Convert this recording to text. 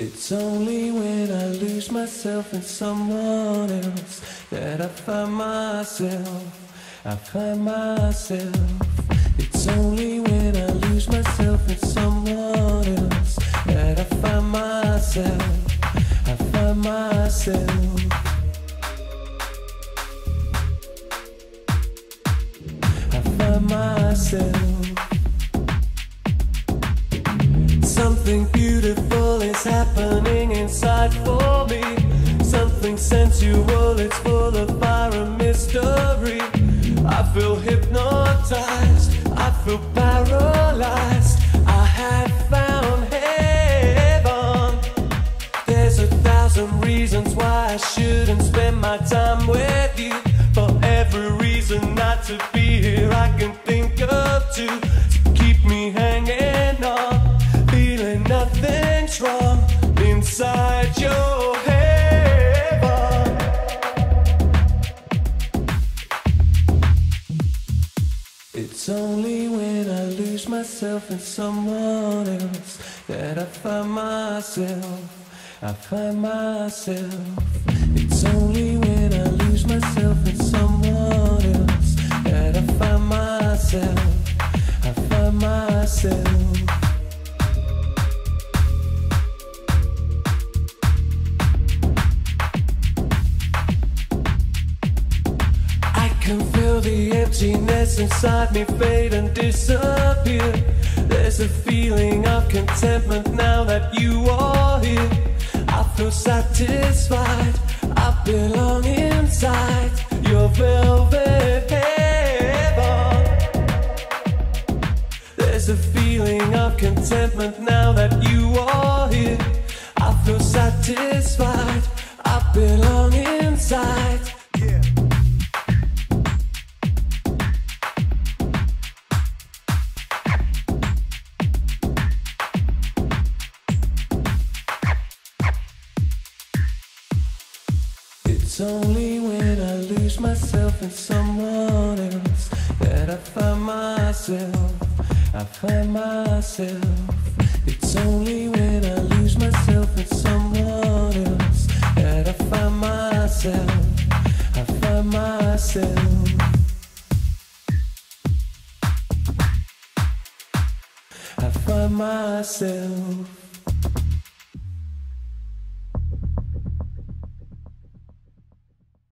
It's only when I lose myself in someone else that I find myself. I find myself. It's only when I lose myself in someone else that I find myself. I find myself. I find myself. Something beautiful for me. Something sensual, it's full of fire and mystery. I feel hypnotized, I feel paralyzed. I have found heaven. There's a thousand reasons why I shouldn't spend my time with It's only when I lose myself in someone else that I find myself. I find myself. It's only when I lose myself in someone else that I find myself. I find myself. Can feel the emptiness inside me fade and disappear. There's a feeling of contentment now that you are here. I feel satisfied. I belong inside your velvet heaven. There's a feeling of contentment now that you are here. I feel satisfied. I belong inside. It's only when I lose myself in someone else that I find myself. I find myself. It's only when I lose myself in someone else that I find myself. I find myself. I find myself.